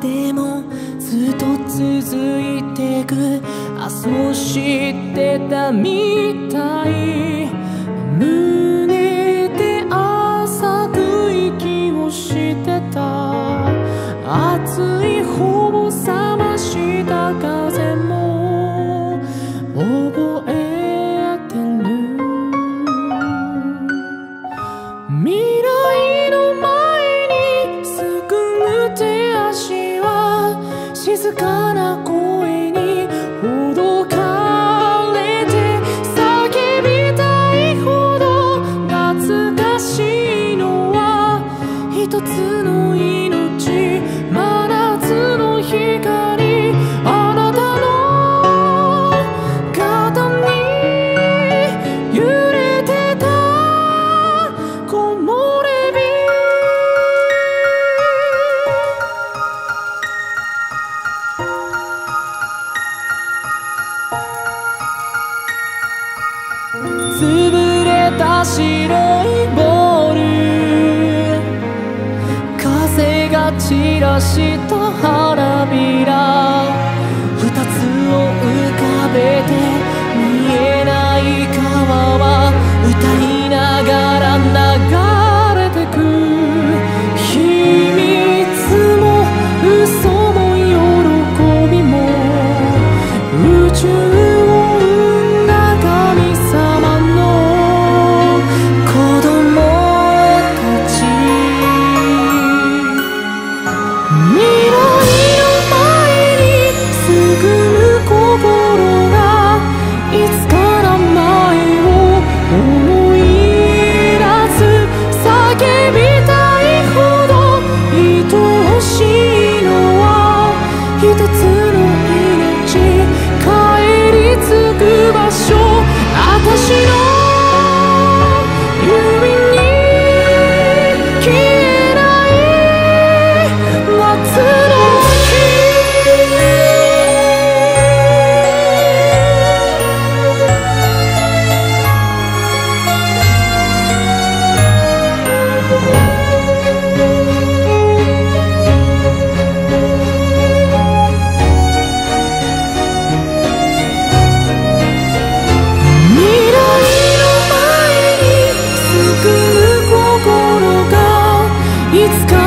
でもずっと続いてく。明日を知ってたみたい。胸で浅く息をしてた。熱い静かな声潰れた白いボール。風が散らした花びら。私の it's coming.